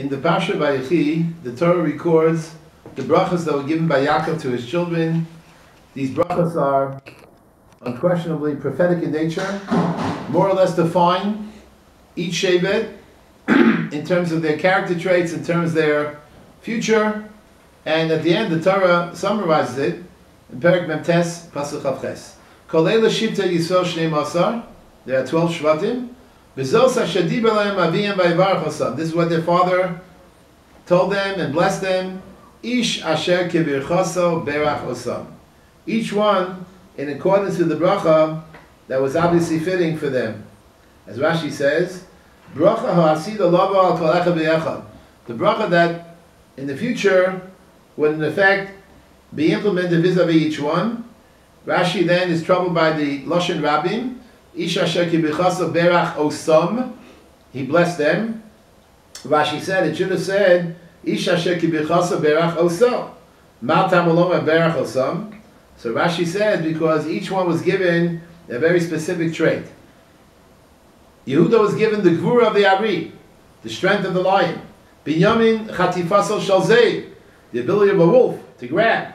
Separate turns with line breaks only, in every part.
In the Parsha Vayechi, the Torah records the brachas that were given by Yaakov to his children. These brachas are unquestionably prophetic in nature, more or less define each Shevet in terms of their character traits, in terms of their future, and at the end the Torah summarizes it in Perek Memtes Pasuk Masar, there are 12 Shvatim, this is what their father told them and blessed them. Ish asher berach osam. Each one in accordance with the bracha that was obviously fitting for them. As Rashi says, bracha al. The bracha that in the future would in effect be implemented vis-a-vis each one. Rashi then is troubled by the Lashon Rabbim, Isha Sheki B'chasa Berach Osam. He blessed them. Rashi said, it should have said, Isha Sheki B'chasa Berach Osam. Maltam Oloma Berach Osam. So Rashi said, because each one was given a very specific trait. Yehuda was given the gvura of the Ari, the strength of the lion. Binyamin Chatifasol Shalzei, the ability of a wolf to grab.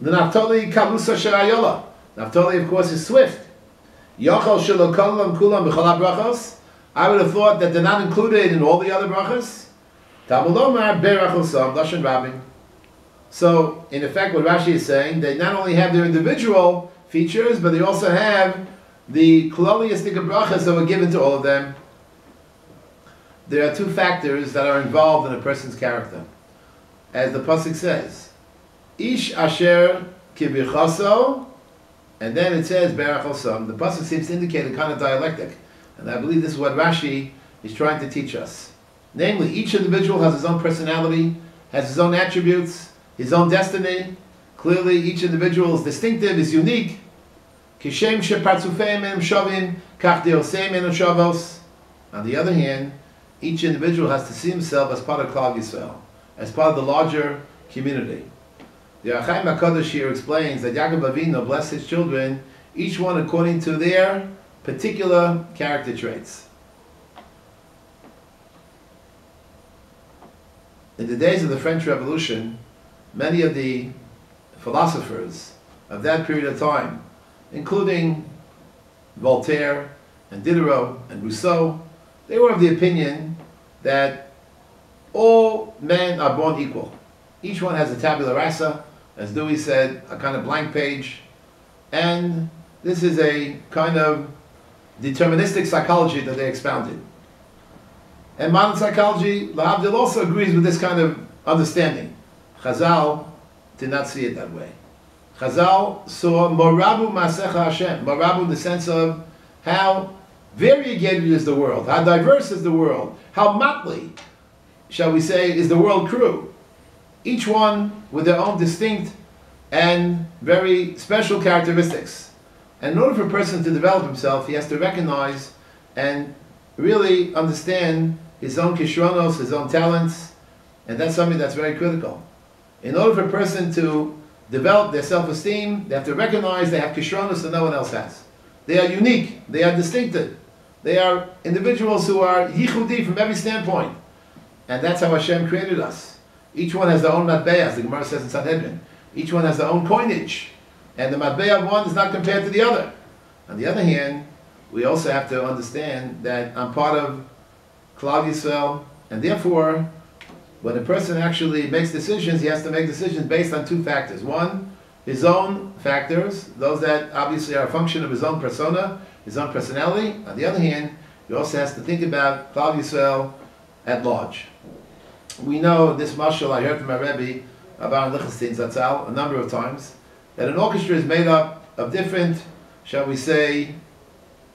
The Naphtali Kalusa Sharayola. Naphtali, of course, is swift. Yachal Shilokalam Kulam. I would have thought that they're not included in all the other brachas. Berachosam Lashon. So, in effect, what Rashi is saying, they not only have their individual features, but they also have the kolonialistic brachas that were given to all of them. There are two factors that are involved in a person's character. As the Pasuk says, Ish Asher Kibichaso and then it says Berach Osam. The pasuk seems to indicate a kind of dialectic, and I believe this is what Rashi is trying to teach us. Namely, each individual has his own personality, has his own attributes, his own destiny. Clearly, each individual is distinctive, is unique. Kishem shavim, On the other hand, each individual has to see himself as part of Klal Yisrael, as part of the larger community. The Ohr HaChaim HaKadosh here explains that Yaakov Avinu blessed his children, each one according to their particular character traits. In the days of the French Revolution, many of the philosophers of that period of time, including Voltaire and Diderot and Rousseau, they were of the opinion that all men are born equal. Each one has a tabula rasa, as Dewey said, a kind of blank page. And this is a kind of deterministic psychology that they expounded. And modern psychology, Lehavdil also agrees with this kind of understanding. Chazal did not see it that way. Chazal saw Morabu Masecha Hashem. Morabu in the sense of how variegated is the world, how diverse is the world, how motley, shall we say, is the world crew each one with their own distinct and very special characteristics. And in order for a person to develop himself, he has to recognize and really understand his own kishronos, his own talents, and that's something that's very critical. In order for a person to develop their self-esteem, they have to recognize they have kishronos that no one else has. They are unique, they are distinctive, they are individuals who are yichudi from every standpoint. And that's how Hashem created us. Each one has their own matbeah, the Gemara says in Sanhedrin. Each one has their own coinage. And the matbeah of one is not compared to the other. On the other hand, we also have to understand that I'm part of Klal Yisrael, and therefore, when a person actually makes decisions, he has to make decisions based on two factors. One, his own factors, those that obviously are a function of his own persona, his own personality. On the other hand, he also has to think about Klal Yisrael at large. We know this mashal I heard from my Rebbe about Lichtenstein Zatzal a number of times that an orchestra is made up of different, shall we say,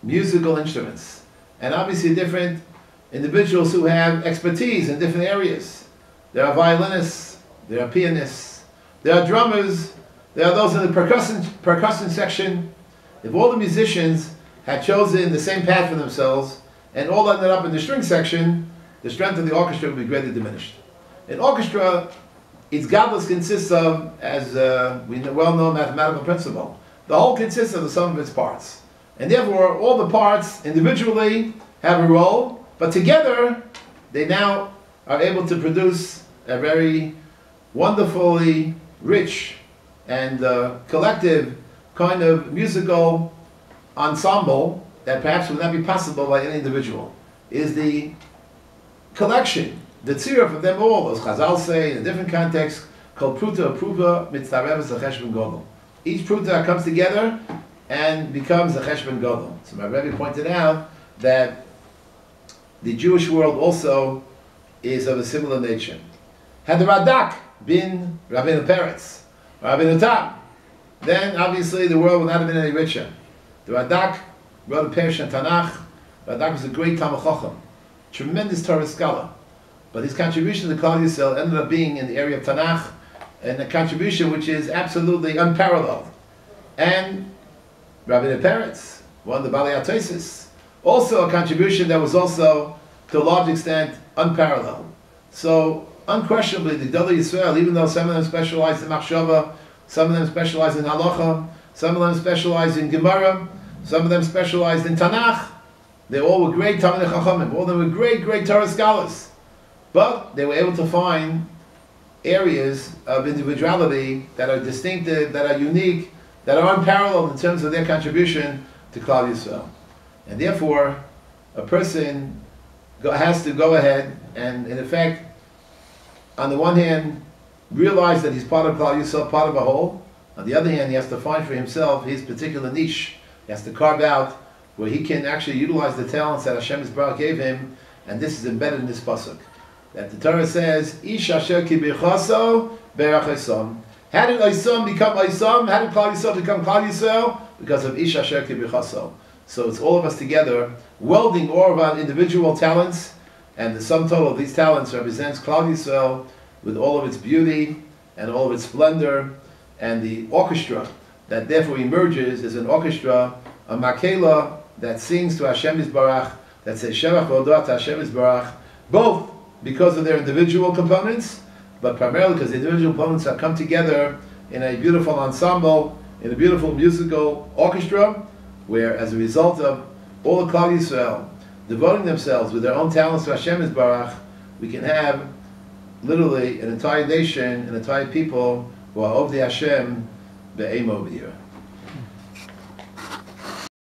musical instruments, and obviously different individuals who have expertise in different areas. There are violinists, there are pianists, there are drummers, there are those in the percussion percussion section. If all the musicians had chosen the same path for themselves and all ended up in the string section, the strength of the orchestra will be greatly diminished. An orchestra, its godless consists of, as uh, we well know, mathematical principle. The whole consists of the sum of its parts. And therefore, all the parts individually have a role, but together, they now are able to produce a very wonderfully rich and uh, collective kind of musical ensemble that perhaps would not be possible by any individual. Is the collection, the tziruf of them all, as Chazal say in a different context, called Pruta Pruva Mitzarevas Cheshbon Godel. Each Pruta comes together and becomes a Cheshbon Godel. So my Rebbe pointed out that the Jewish world also is of a similar nature. Had the Radak been Rabbeinu Peretz, Rabbeinu Tam, then obviously the world would not have been any richer. The Radak wrote a Perish and Tanakh. Radak was a great Talmid Chacham, tremendous Torah scholar. But his contribution to Klal Yisrael ended up being in the area of Tanakh, and a contribution which is absolutely unparalleled. And Rabbi Peretz, one of the Bali Atosis, also a contribution that was also, to a large extent, unparalleled. So, unquestionably, the Gdolei Yisrael, even though some of them specialize in Machshava, some of them specialize in Halacha, some of them specialize in Gemara, some of them specialized in Tanakh, they all were great Talmud Chachamim, all of them were great, great Torah scholars. But they were able to find areas of individuality that are distinctive, that are unique, that are unparalleled in terms of their contribution to Klal Yisrael. And therefore, a person has to go ahead and, in effect, on the one hand, realize that he's part of Klal Yisrael, part of a whole. On the other hand, he has to find for himself his particular niche. He has to carve out where he can actually utilize the talents that Hashem has brought gave him, and this is embedded in this pasuk. That the Torah says, "Ish asher kibichaso berach How did Isam become Isam? How did Klal Yisrael become Klal Yisrael? Because of Ish asher kibichaso. So it's all of us together, welding all of our individual talents, and the sum total of these talents represents Klal Yisrael with all of its beauty and all of its splendor, and the orchestra that therefore emerges is an orchestra, a makela that sings to Hashem Yisbarach, that says Shevach V'odot Hashem Yisbarach, both because of their individual components, but primarily because the individual components have come together in a beautiful ensemble, in a beautiful musical orchestra, where as a result of all the Klal Yisrael devoting themselves with their own talents to Hashem Yisbarach, we can have literally an entire nation, an entire people who are of the Hashem, the aim over here.